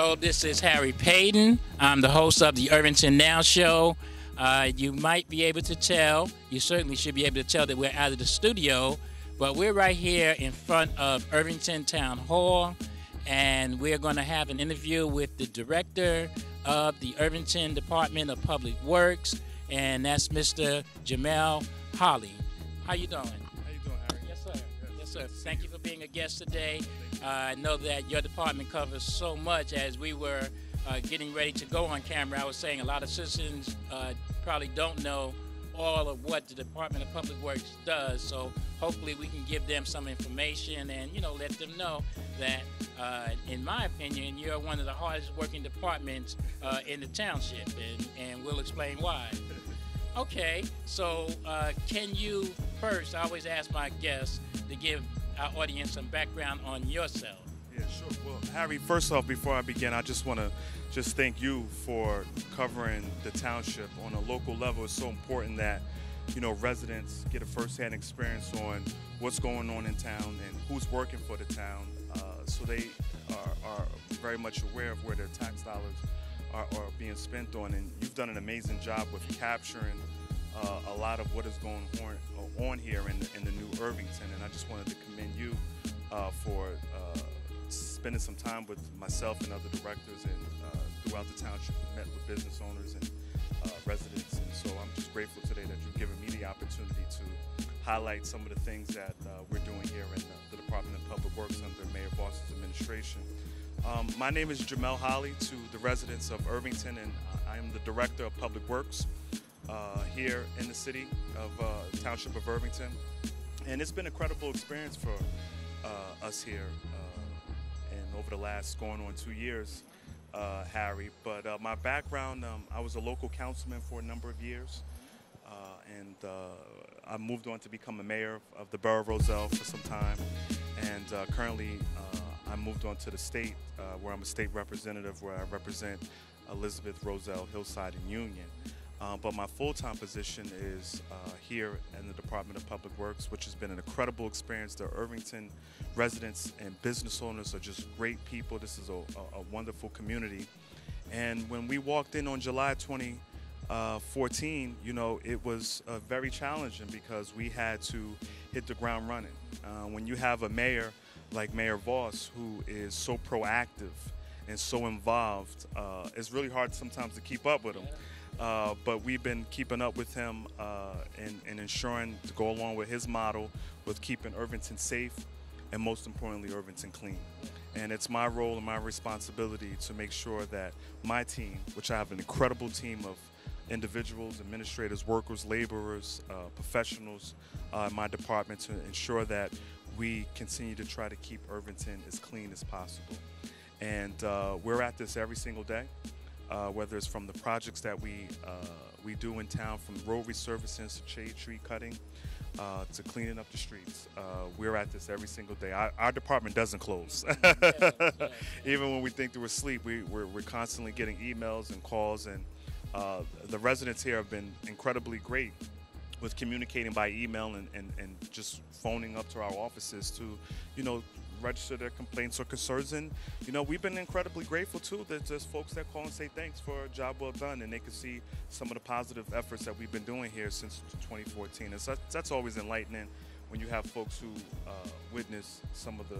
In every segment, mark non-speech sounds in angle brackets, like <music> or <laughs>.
Hello, this is Harry Paden. I'm the host of the Irvington Now Show. Uh, you might be able to tell, you certainly should be able to tell that we're out of the studio, but we're right here in front of Irvington Town Hall, and we're going to have an interview with the director of the Irvington Department of Public Works, and that's Mr. Jamel Holley. How you doing? Thank you for being a guest today. Uh, I know that your department covers so much. As we were uh, getting ready to go on camera, I was saying a lot of citizens uh, probably don't know all of what the Department of Public Works does. So hopefully we can give them some information and you know let them know that, uh, in my opinion, you're one of the hardest working departments uh, in the township, and, and we'll explain why. Okay, so can you first? I always ask my guests to give our audience some background on yourself. Yeah, sure. Well, Harry, first off, before I begin, I just want to just thank you for covering the township on a local level. It's so important that you know residents get a firsthand experience on what's going on in town and who's working for the town, uh, so they are, are very much aware of where their tax dollars are, are being spent on. And you've done an amazing job with capturing uh, a lot of what is going on, on here in the, in the new Irvington. And I just wanted to commend you uh, for uh, spending some time with myself and other directors and uh, throughout the township, met with business owners and uh, residents. And so I'm just grateful today that you've given me the opportunity to highlight some of the things that uh, we're doing here in the Department of Public Works under Mayor Vauss's administration. Um, my name is Jamel Holley to the residents of Irvington, and I am the Director of Public Works uh, here in the city of uh, Township of Irvington. And it's been a credible experience for uh, us here uh, and over the last going on two years, uh, Harry. But uh, my background, um, I was a local councilman for a number of years. and I moved on to become a mayor of the borough of Roselle for some time. And currently, I moved on to the state, where I'm a state representative, where I represent Elizabeth, Roselle, Hillside, and Union. Uh, but my full-time position is uh, here in the Department of Public Works, which has been an incredible experience. The Irvington residents and business owners are just great people. This is a, a, wonderful community. And when we walked in on July 2014, uh, you know, it was uh, very challenging because we had to hit the ground running. Uh, when you have a mayor like Mayor Vauss who is so proactive and so involved, uh, it's really hard sometimes to keep up with him. Uh, but we've been keeping up with him uh, and, and, ensuring to go along with his model with keeping Irvington safe and most importantly Irvington clean. And it's my role and my responsibility to make sure that my team, which I have an incredible team of individuals, administrators, workers, laborers, uh, professionals uh, in my department to ensure that we continue to try to keep Irvington as clean as possible. And uh, we're at this every single day uh, whether it's from the projects that we uh, we do in town, from road resurfacing to shade tree cutting, uh, to cleaning up the streets. Uh, we're at this every single day. Our, our department doesn't close. <laughs> <laughs> Even when we think we're asleep, we, we're, we're constantly getting emails and calls, and uh, the residents here have been incredibly great with communicating by email and, and, and just phoning up to our offices to, you know, register their complaints or concerns. And, you know, we've been incredibly grateful too that there's folks that call and say thanks for a job well done and they can see some of the positive efforts that we've been doing here since 2014. And so that's always enlightening when you have folks who uh, witness some of the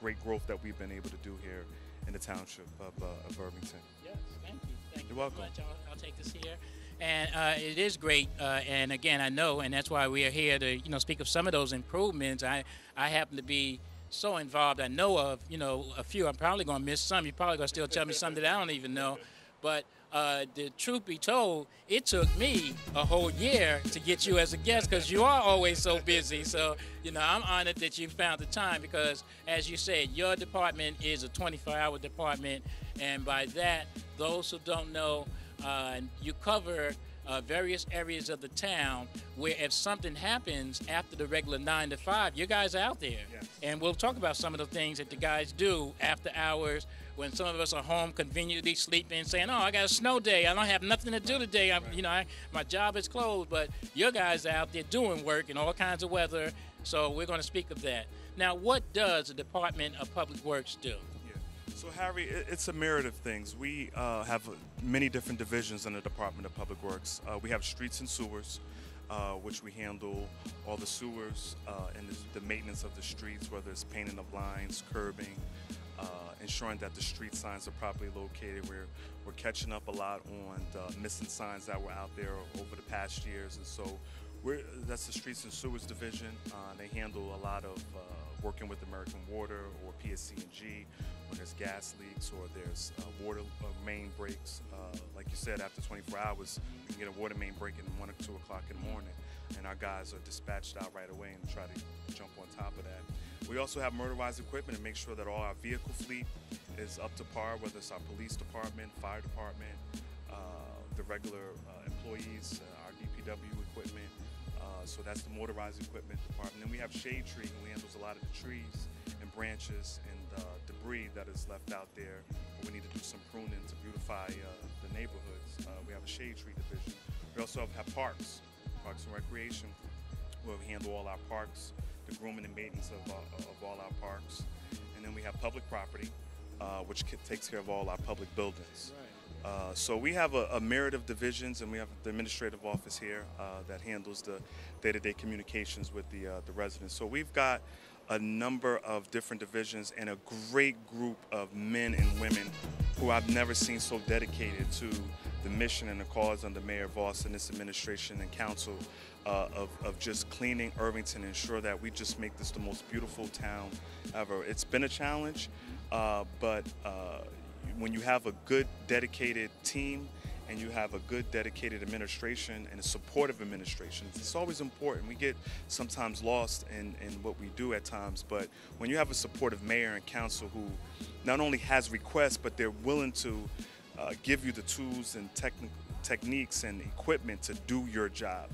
great growth that we've been able to do here in the township of, uh, of Irvington. Yes, thank you. Thank You're you welcome. much. I'll, I'll, take this here. And uh, it is great. Uh, and again, I know, and that's why we are here to, you know, speak of some of those improvements. I, I happen to be so involved. I know of, you know, a few. I'm probably going to miss some. You're probably going to still tell me some that I don't even know. But uh, the truth be told, it took me a whole year to get you as a guest because you are always so busy. So, you know, I'm honored that you found the time because, as you said, your department is a 24 hour department. And by that, those who don't know, uh, you cover uh, various areas of the town where if something happens after the regular nine to five, you guys are out there. Yes. And we'll talk about some of the things that the guys do after hours when some of us are home conveniently sleeping, saying, "Oh, I got a snow day. I don't have nothing to do today. I'm, you know, I, my job is closed." But your guys are out there doing work in all kinds of weather. So we're going to speak of that. Now, what does the Department of Public Works do? So, Harry, it's a myriad of things. We uh, have many different divisions in the Department of Public Works. Uh, we have streets and sewers, uh, which we handle all the sewers uh, and the, the, maintenance of the streets, whether it's painting of lines, curbing, uh, ensuring that the street signs are properly located. We're, we're catching up a lot on missing signs that were out there over the past years. And so we're, that's the Streets and Sewers Division. Uh, they handle a lot of working with American Water or PSE&G when there's gas leaks or there's uh, water uh, main breaks. Uh, like you said, after 24 hours, you can get a water main break in 1 or 2 o'clock in the morning, and our guys are dispatched out right away and try to jump on top of that. We also have motorized equipment to make sure that all our vehicle fleet is up to par, whether it's our police department, fire department, uh, the regular uh, employees, uh, our DPW equipment. So that's the motorized equipment department. Then we have shade tree, who handles a lot of the trees and branches and uh, debris that is left out there. We need to do some pruning to beautify uh, the neighborhoods. Uh, we have a shade tree division. We also have, have parks, parks and recreation, where we handle all our parks, the grooming and maintenance of, uh, of all our parks. And then we have public property, uh, which takes care of all our public buildings. Right. Uh, so we have a, a, myriad of divisions, and we have the administrative office here uh, that handles the day-to-day communications with the uh, the residents. So we've got a number of different divisions and a great group of men and women who I've never seen so dedicated to the mission and the cause under Mayor Vauss and this administration and council uh, of, of just cleaning Irvington and ensure that we just make this the most beautiful town ever. It's been a challenge, uh, but when you have a good, dedicated team and you have a good dedicated administration and a supportive administration it's always important. We get sometimes lost in, in what we do at times but when you have a supportive mayor and council who not only has requests but they're willing to uh, give you the tools and techni- techniques and equipment to do your job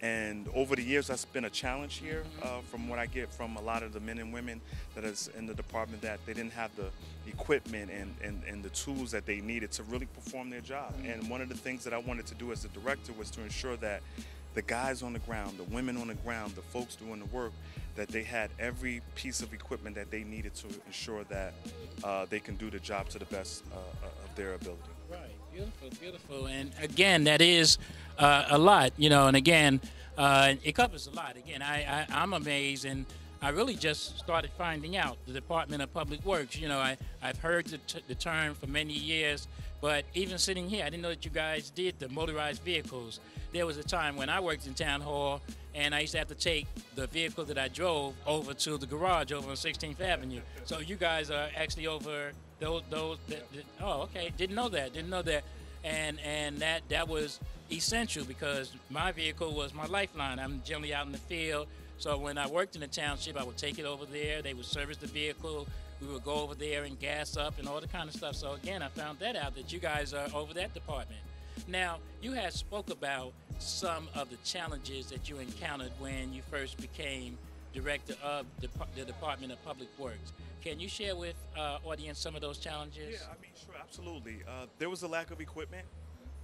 and over the years, that's been a challenge here uh, from what I get from a lot of the men and women that is in the department that they didn't have the equipment and, and, and the tools that they needed to really perform their job. And one of the things that I wanted to do as a director was to ensure that the guys on the ground, the women on the ground, the folks doing the work, that they had every piece of equipment that they needed to ensure that uh, they can do the job to the best uh, of their ability. Right, beautiful, beautiful. And again, that is uh, a lot, you know, and again, uh, it covers a lot. Again, I, I, am amazed, and I really just started finding out the Department of Public Works. You know, I, I've heard the, the term for many years, but even sitting here, I didn't know that you guys did the motorized vehicles. There was a time when I worked in town hall, and I used to have to take the vehicle that I drove over to the garage over on 16th Avenue. So you guys are actually over those those. The, the, oh, okay, didn't know that. Didn't know that. And and that that was essential because my vehicle was my lifeline. I'm generally out in the field, so when I worked in the township, I would take it over there. They would service the vehicle. We would go over there and gas up and all the kind of stuff. So again, I found that out that you guys are over that department. Now, you had spoke about some of the challenges that you encountered when you first became director of the, the Department of Public Works. Can you share with uh, audience some of those challenges? Yeah, I mean, sure, absolutely. Uh, there was a lack of equipment.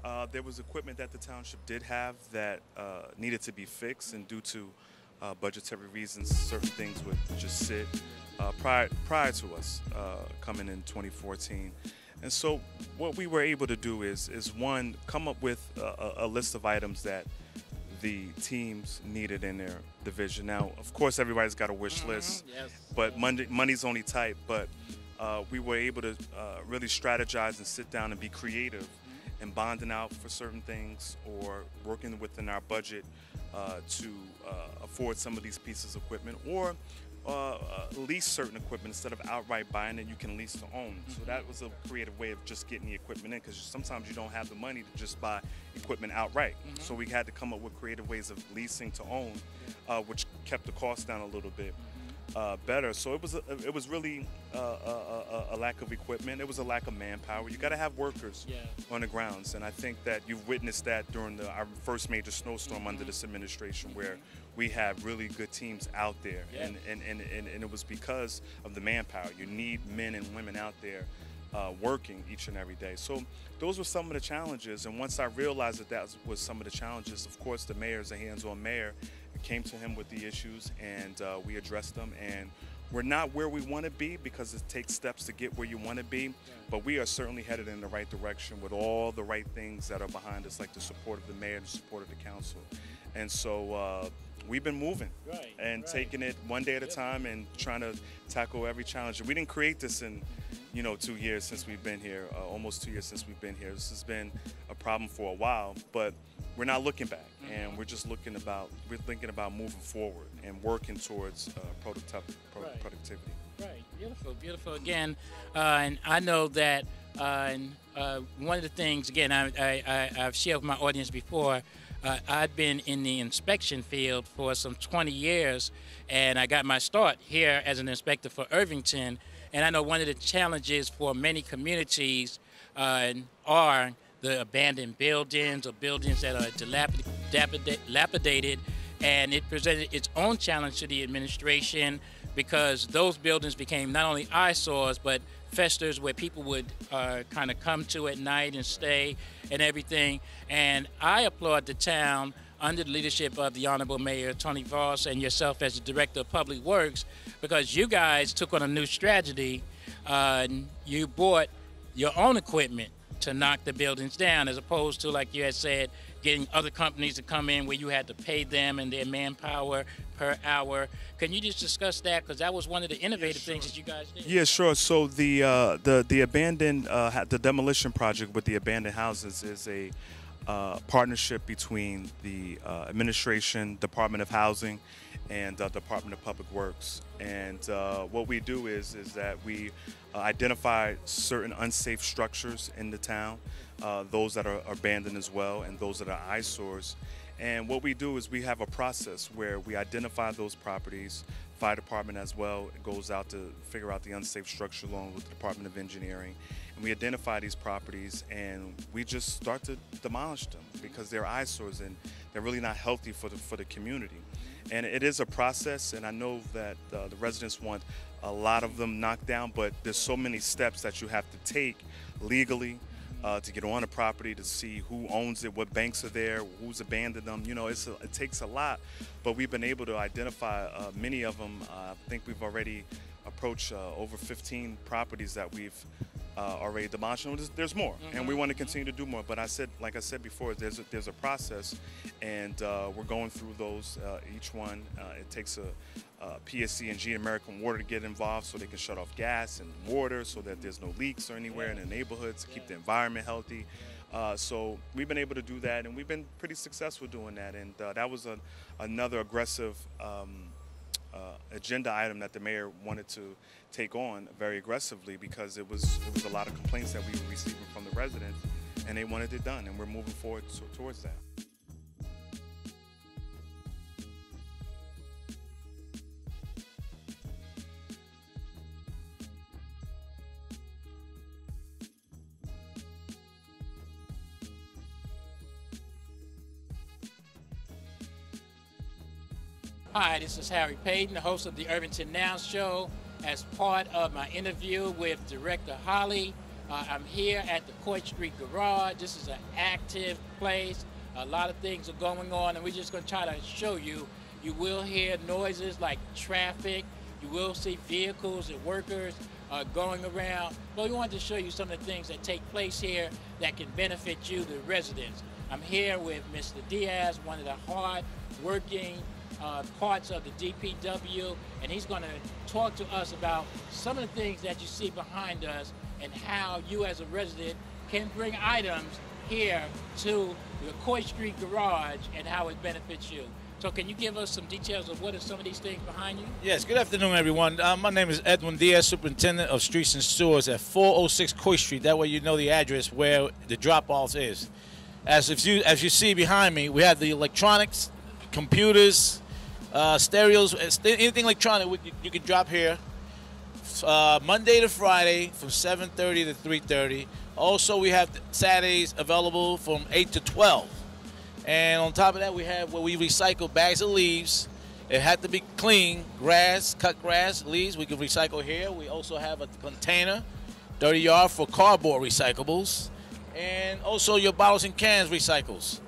Uh, there was equipment that the township did have that uh, needed to be fixed, and due to uh, budgetary reasons, certain things would just sit uh, prior prior to us coming in 2014. And so, what we were able to do is is one come up with a, a list of items that the teams needed in their division. Now, of course, everybody's got a wish mm-hmm. list, yes. but money, money's only tight. But uh, we were able to uh, really strategize and sit down and be creative mm-hmm. and bonding out for certain things or working within our budget uh, to uh, afford some of these pieces of equipment or uh, uh, lease certain equipment instead of outright buying it. You can lease to own. So mm-hmm. that was a creative way of just getting the equipment in because sometimes you don't have the money to just buy equipment outright. Mm-hmm. So we had to come up with creative ways of leasing to own, uh, which kept the cost down a little bit. Mm-hmm uh, better. So it was a, it was really uh, a, a, a, lack of equipment. It was a lack of manpower. You got to have workers yeah. on the grounds, and I think that you've witnessed that during the, our first major snowstorm mm-hmm. under this administration, where we had really good teams out there, yeah. and, and, and, and, and it was because of the manpower. You need men and women out there. Uh, working each and every day. So those were some of the challenges. And once I realized that that was some of the challenges, of course, the mayor is a hands-on mayor, came to him with the issues and uh, we addressed them and we're not where we want to be because it takes steps to get where you want to be, but we are certainly headed in the right direction with all the right things that are behind us, like the support of the mayor, the support of the council. And so uh, we've been moving Right, and right. taking it one day at a time and trying to tackle every challenge. We didn't create this in, you know, two years since we've been here, uh, almost two years since we've been here. This has been a problem for a while, but we're not looking back, and we're just looking about, we're thinking about moving forward and working towards uh, productiv- pro- Right. productivity. Right, beautiful, beautiful. Again, uh, and I know that uh, and, uh, one of the things, again, I, I've shared with my audience before. Uh, I've been in the inspection field for some 20 years, and I got my start here as an inspector for Irvington. And I know one of the challenges for many communities uh, are the abandoned buildings or buildings that are dilapid- dilapid- dilapidated, and it presented its own challenge to the administration because those buildings became not only eyesores but festers where people would uh, kind of come to at night and stay and everything. And I applaud the town under the leadership of the Honorable Mayor Tony Vauss and yourself as the Director of Public Works because you guys took on a new strategy. Uh, you bought your own equipment to knock the buildings down as opposed to like you had said getting other companies to come in where you had to pay them and their manpower per hour can you just discuss that because that was one of the innovative things that you guys did Yeah, sure. So the uh, the the abandoned uh, the demolition project with the abandoned houses is a uh, partnership between the uh, administration, Department of Housing, and uh, Department of Public Works. And uh, what we do is is that we uh, identify certain unsafe structures in the town, uh, those that are abandoned as well, and those that are eyesores. And what we do is we have a process where we identify those properties. Fire department as well goes out to figure out the unsafe structure along with the Department of Engineering. And we identify these properties and we just start to demolish them because they're eyesores and they're really not healthy for the for the community. And it is a process, and I know that uh, the residents want a lot of them knocked down, but there's so many steps that you have to take legally uh, to get on a property to see who owns it, what banks are there, who's abandoned them. You know, it's a, it takes a lot, but we've been able to identify uh, many of them. Uh, I think we've already approached uh, over 15 properties that we've uh, already demolished. There's, there's more, and we want to continue to do more. But I said, like I said before, there's a, there's a process, and uh, we're going through those. Uh, each one, uh, it takes a, uh, PSE&G and American Water to get involved so they can shut off gas and water so that there's no leaks or anywhere in the neighborhoods to keep the environment healthy. Uh, so we've been able to do that, and we've been pretty successful doing that. And uh, that was a, another aggressive um, uh, agenda item that the mayor wanted to take on very aggressively because it was it was a lot of complaints that we were receiving from the residents, and they wanted it done, and we're moving forward to, towards that. Hi, this is Harry Paden, the host of the Irvington Now Show. As part of my interview with Director Holley, uh, I'm here at the Court Street Garage. This is an active place. A lot of things are going on, and we're just going to try to show you. You will hear noises like traffic. You will see vehicles and workers uh, going around. But we wanted to show you some of the things that take place here that can benefit you, the residents. I'm here with Mr. Diaz, one of the hard-working uh, parts of the DPW, and he's going to talk to us about some of the things that you see behind us and how you, as a resident, can bring items here to the Coy Street Garage and how it benefits you. So, can you give us some details of what are some of these things behind you? Yes, good afternoon, everyone. Uh, my name is Edwin Diaz, Superintendent of Streets and Sewers at 406 Coy Street. That way you know the address where the drop-off is. As if you as you see behind me, we have the electronics, computers, uh, stereos, uh, anything electronic you, can drop here. Uh, Monday to Friday from 7:30 to 3:30. Also, we have Saturdays available from 8 to 12. And on top of that, we have where we recycle bags of leaves. It had to be clean, grass, cut grass, leaves. We can recycle here. We also have a container, 30 yard for cardboard recyclables, and also your bottles and cans recycles.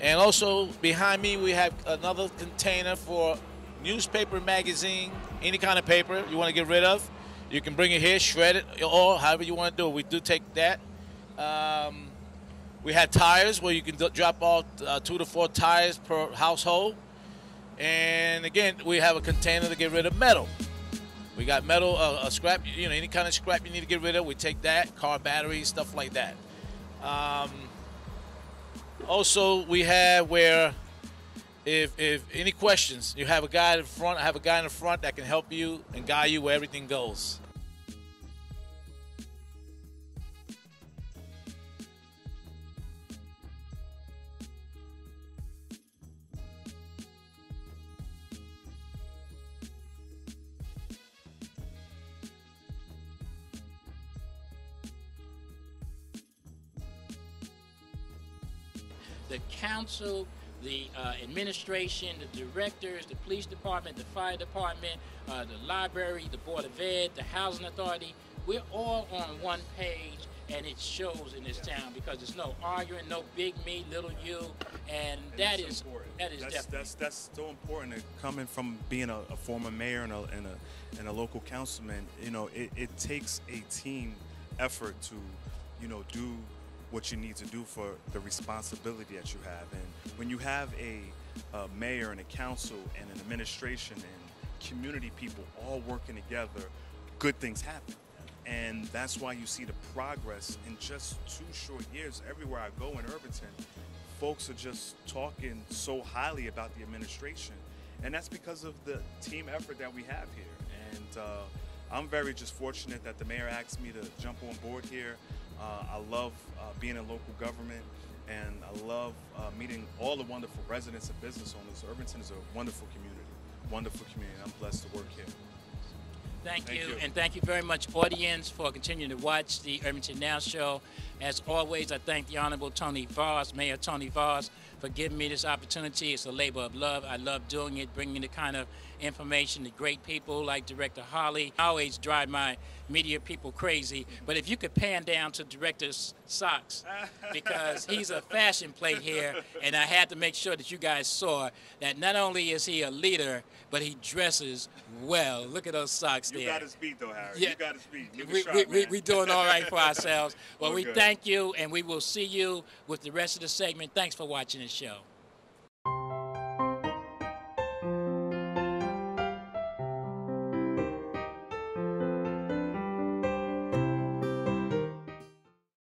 And also behind me, we have another container for newspaper, magazine, any kind of paper you want to get rid of, you can bring it here, shred it, or however you want to do it. We do take that. Um, we had tires where you can drop off uh, two to four tires per household. And again, we have a container to get rid of metal. We got metal, uh, a scrap, you know, any kind of scrap you need to get rid of, we take that, car batteries, stuff like that. Um, also, we have where if, if any questions, you have a guy in front, I have a guy in the front that can help you and guide you where everything goes. The council, the uh, administration, the directors, the police department, the fire department, uh, the library, the board of ed, the housing authority. We're all on one page, and it shows in this town because there's no arguing, no big me, little you, and, And that is important. that is that's, definitely. that's that's so important. And coming from being a, a former mayor and a, and a and a local councilman, you know, it, it takes a team effort to, you know, do what you need to do for the responsibility that you have. And when you have a, a mayor and a council and an administration and community people all working together, good things happen. And that's why you see the progress in just two short years. Everywhere I go in Irvington, folks are just talking so highly about the administration. And that's because of the team effort that we have here. And uh, I'm very just fortunate that the mayor asked me to jump on board here. Uh, I love uh, being in local government and I love uh, meeting all the wonderful residents and business owners. Irvington is a wonderful community, wonderful community. I'm blessed to work here. Thank, Thank you, you. and thank you very much, audience, for continuing to watch the Irvington Now Show. As always, I thank the Honorable Tony Vauss, Mayor Tony Vauss, for giving me this opportunity. It's a labor of love. I love doing it, bringing the kind of information to great people like Director Holley. I always drive my media people crazy, but if you could pan down to Director's socks, <laughs> because he's a fashion plate here, and I had to make sure that you guys saw that not only is he a leader, but he dresses well. Look at those socks You there. got his beat though, Harry. Yeah. You got his beat. We, sharp, we, we, we doing all right for ourselves. <laughs> Well, All we good. thank you, and we will see you with the rest of the segment. Thanks for watching the show.